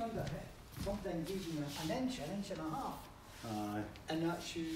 under it. Something gives you an inch, an inch and a half, Aye. and that's you.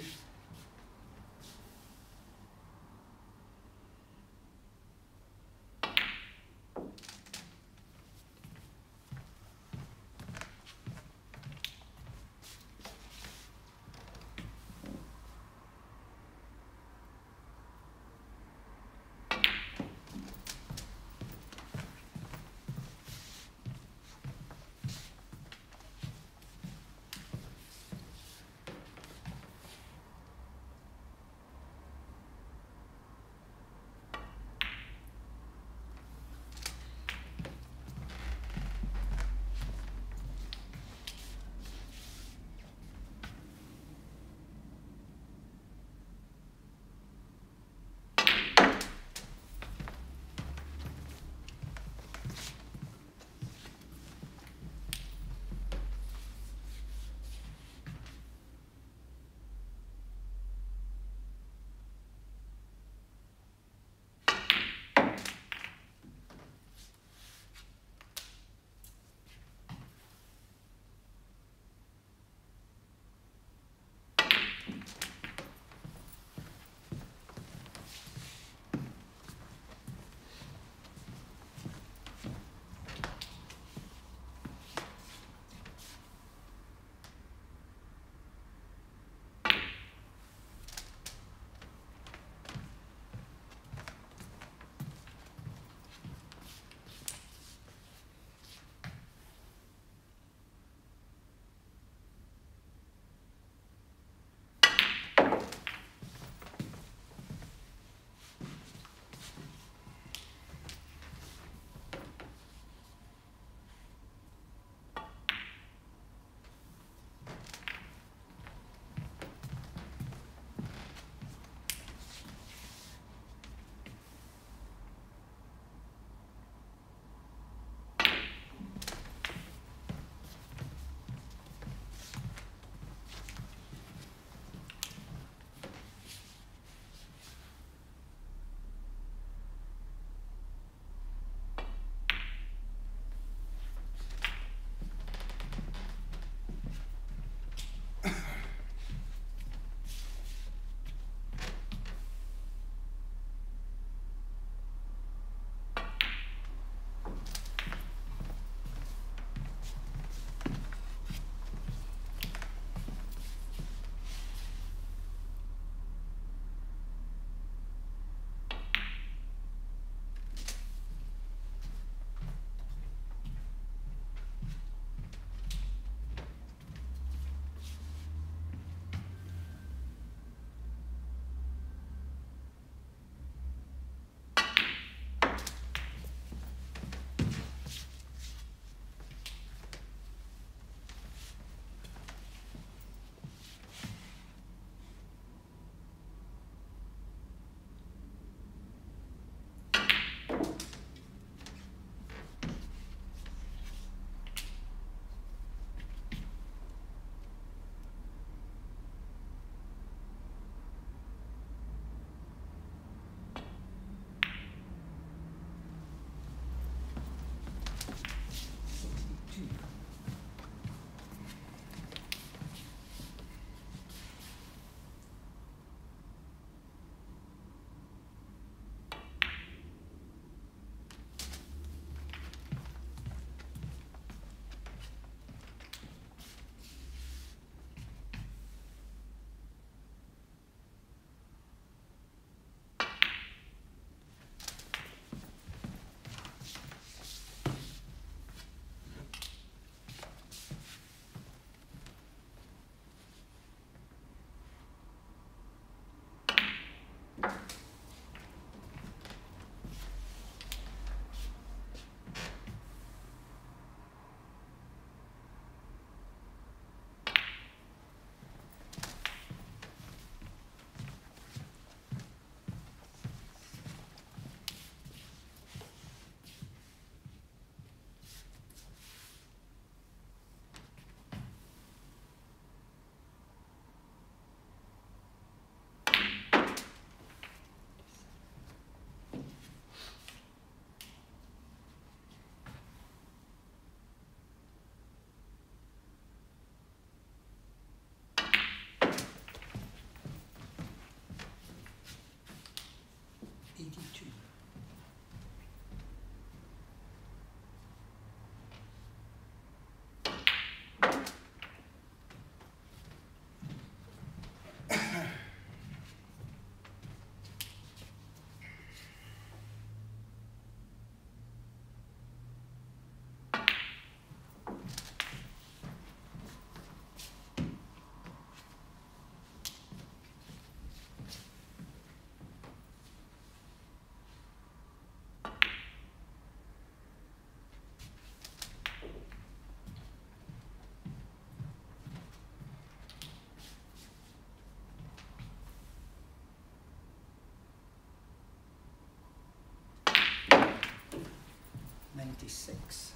Six.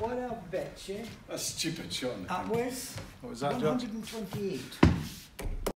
What I'll bet you. That's stupid shot. That was What was that, John? 128.